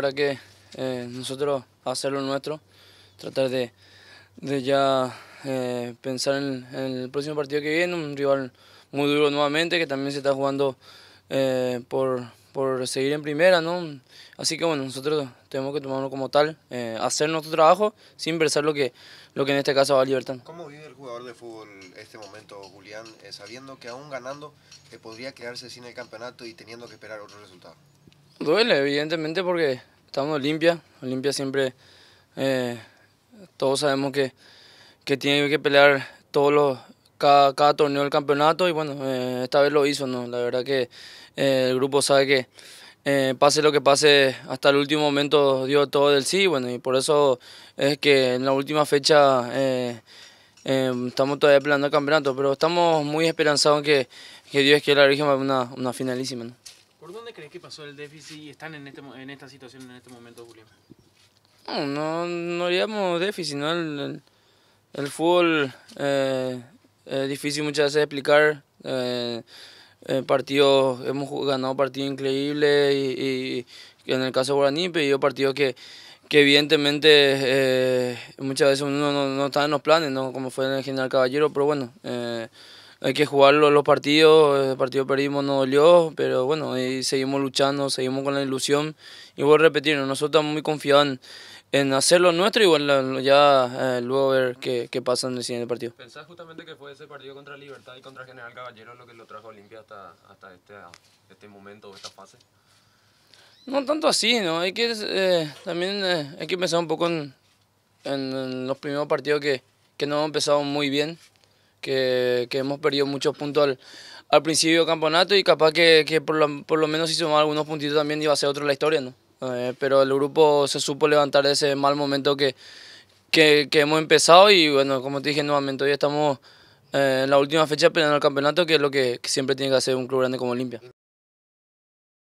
verdad que eh, nosotros hacer lo nuestro, tratar de, ya eh, pensar en, el próximo partido que viene, un rival muy duro nuevamente, que también se está jugando eh, por, por seguir en primera, ¿no? Así que bueno, nosotros tenemos que tomarlo como tal, hacer nuestro trabajo sin pensar lo que, lo que en este caso va a Libertad. ¿Cómo vive el jugador de fútbol este momento, Julián, sabiendo que aún ganando podría quedarse sin el campeonato y teniendo que esperar otro resultado? Duele, evidentemente, porque estamos Olimpia. Olimpia siempre, eh, todos sabemos que, que tiene que pelear todos los, cada, cada torneo del campeonato y bueno, eh, esta vez lo hizo, ¿no? La verdad que eh, el grupo sabe que pase lo que pase, hasta el último momento dio todo del sí, bueno, y por eso es que en la última fecha estamos todavía peleando el campeonato, pero estamos muy esperanzados en que, que Dios quiera la Virgen una, una finalísima. ¿Por dónde crees que pasó el déficit y están en, este, en esta situación en este momento, Julián? No, no, no déficit, ¿no? El, el, fútbol eh, es difícil muchas veces explicar. Eh, partidos, hemos ganado partidos increíbles y, en el caso de Guaraní, pero partidos que, que evidentemente eh, muchas veces uno no, no, está en los planes, ¿no? como fue en el General Caballero, pero bueno, eh, hay que jugar los, partidos, el partido perdimos no dolió, pero bueno, ahí seguimos luchando, seguimos con la ilusión y voy a repetir, nosotros estamos muy confiados en, hacer lo nuestro y bueno, ya eh, luego ver qué, qué, pasa en el siguiente partido. ¿Pensás justamente que fue ese partido contra Libertad y contra General Caballero lo que lo trajo a Olimpia hasta, hasta este, este momento o esta fase? No tanto así, ¿no? Hay que, eh, también eh, hay que pensar un poco en, en, los primeros partidos que, que no hemos empezado muy bien que, hemos perdido muchos puntos al, principio del campeonato y capaz que, por, lo, menos si sumamos algunos puntitos también iba a ser otra la historia, ¿no? Eh, pero el grupo se supo levantar de ese mal momento que, hemos empezado y bueno, como te dije nuevamente, hoy estamos eh, en la última fecha peleando el campeonato, que es lo que, que siempre tiene que hacer un club grande como Olimpia.